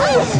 は。